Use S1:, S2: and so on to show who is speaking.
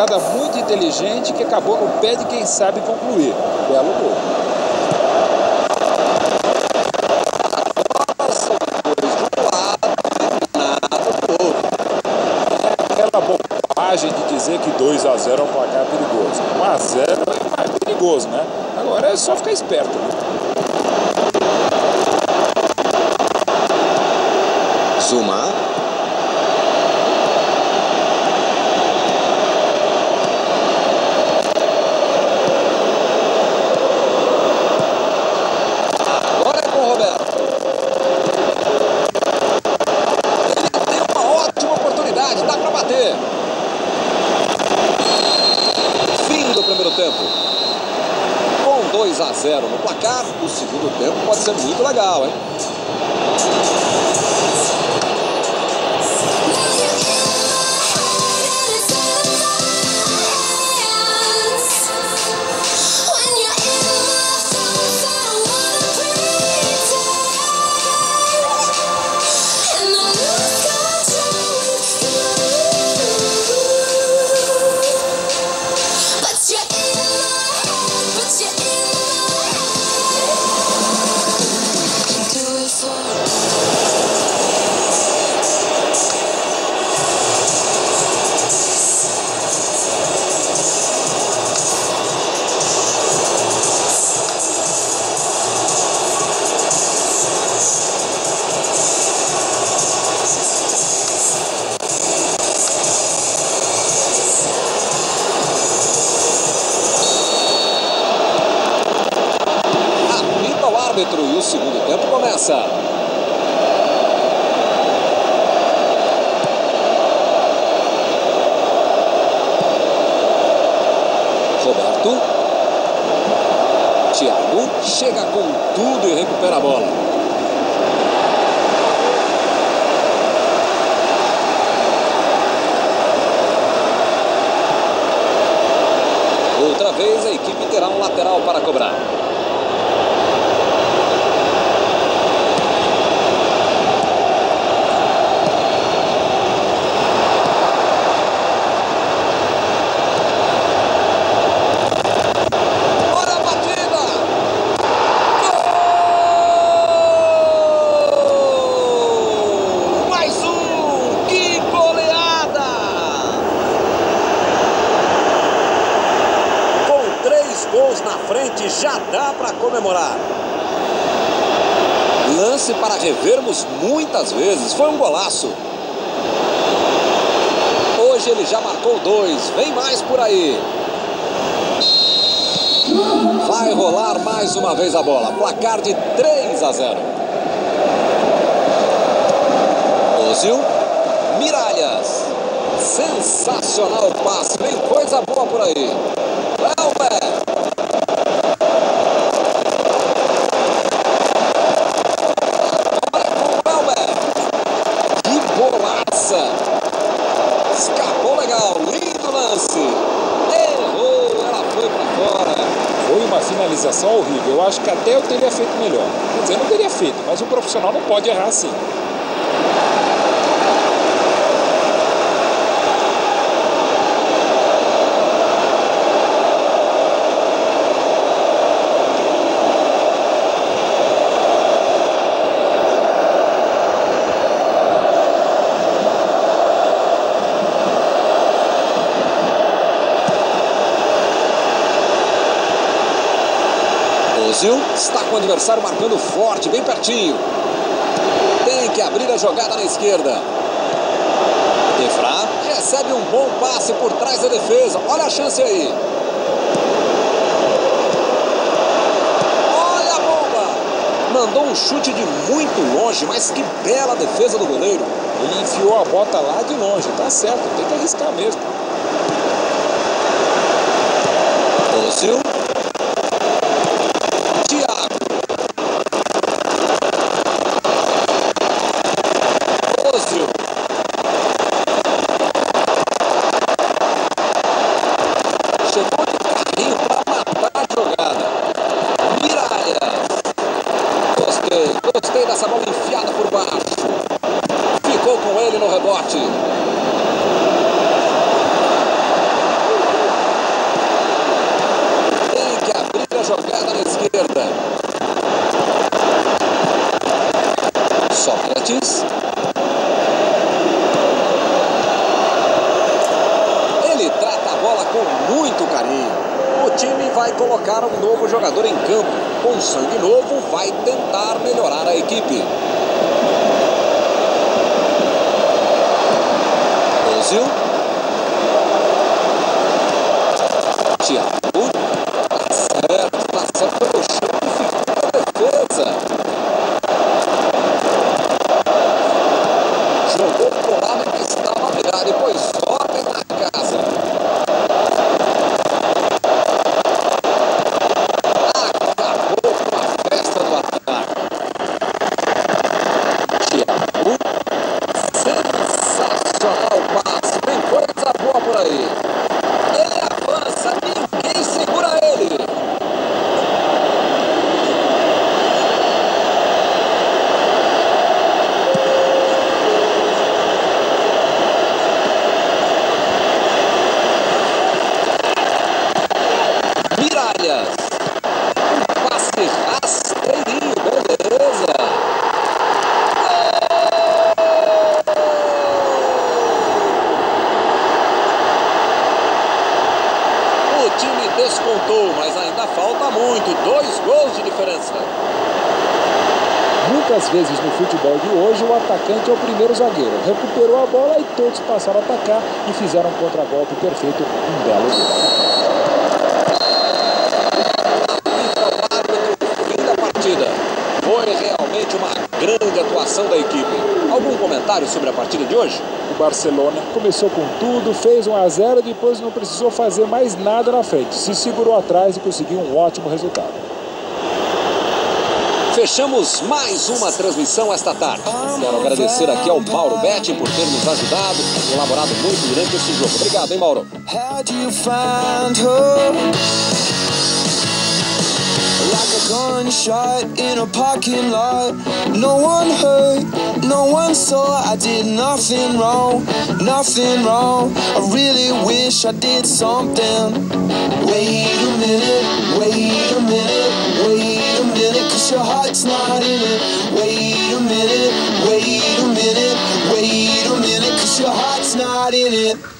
S1: jogada muito inteligente que acabou no pé de quem sabe concluir. Belo gol. Aquela bobagem de dizer que 2 a 0 é um placar perigoso. 1 a 0 é mais perigoso, né? Agora é só ficar esperto, né?
S2: Zuma. Agora é com o Roberto. Ele tem uma ótima oportunidade, dá pra bater. Fim do primeiro tempo. Com 2 a 0 no placar, o segundo tempo pode ser muito legal, hein? Árbitro e o segundo tempo começa. Roberto. Thiago chega com tudo e recupera a bola. Outra vez a equipe terá um lateral para cobrar. Olha a batida! Gol! Mais um! Que goleada! Com três gols na frente, já dá para comemorar. Lance para revermos muitas vezes. Foi um golaço. Hoje ele já marcou dois. Vem mais por aí. Vai rolar mais uma vez a bola. Placar de 3 a 0. Ozil. Miralhas. Sensacional passe. Vem coisa boa por aí. Elber. Agora com o Elber. Que bolaça. Escapou legal. Lindo lance. Errou. Ela foi para fora.
S1: Foi uma finalização horrível. Eu acho que até eu teria feito melhor. Quer dizer, eu não teria feito, mas o profissional não pode errar assim.
S2: Ozil está com o adversário marcando forte, bem pertinho. Tem que abrir a jogada na esquerda. Efra recebe um bom passe por trás da defesa. Olha a chance aí. Olha a bomba! Mandou um chute de muito longe, mas que bela defesa do goleiro.
S1: Ele enfiou a bota lá de longe. Tá certo, tem que arriscar mesmo.
S2: Gostei dessa bola enfiada por baixo. Ficou com ele no rebote. Tem que abrir a jogada na esquerda. Sócrates. Vai colocar um novo jogador em campo. Com sangue novo, vai tentar melhorar a equipe. Ozil. Thiago. Tá certo, passou pelo chão e ficou na defesa. Jogou pro lado que estava virado, depois ordem na casa. Acabou com a festa do ataque. Thiago. Sensacional passe, tem coisa boa por aí. Ele avança, ninguém segura ele. Miralhas. Um passe rasteirinho, beleza. O time descontou, mas ainda falta muito. Dois gols de diferença.
S1: Muitas vezes no futebol de hoje o atacante é o primeiro zagueiro. Recuperou a bola e todos passaram a atacar e fizeram um contragolpe perfeito, um belo gol.
S2: Fim da partida. Foi realmente uma grande atuação da equipe. Algum comentário sobre a partida de hoje?
S1: O Barcelona começou com tudo, fez 1 a 0 depois não precisou fazer mais nada na frente. Se segurou atrás e conseguiu um ótimo resultado.
S2: Fechamos mais uma transmissão esta tarde. Quero agradecer aqui ao Mauro Betti por ter nos ajudado, colaborado muito durante esse jogo. Obrigado, hein, Mauro?
S3: Like a gunshot in a parking lot. No one heard, no one saw. I did nothing wrong, nothing wrong. I really wish I did something. Wait a minute, wait a minute, your heart's not in it. Wait a minute, wait a minute, wait a minute, cause your heart's not in it.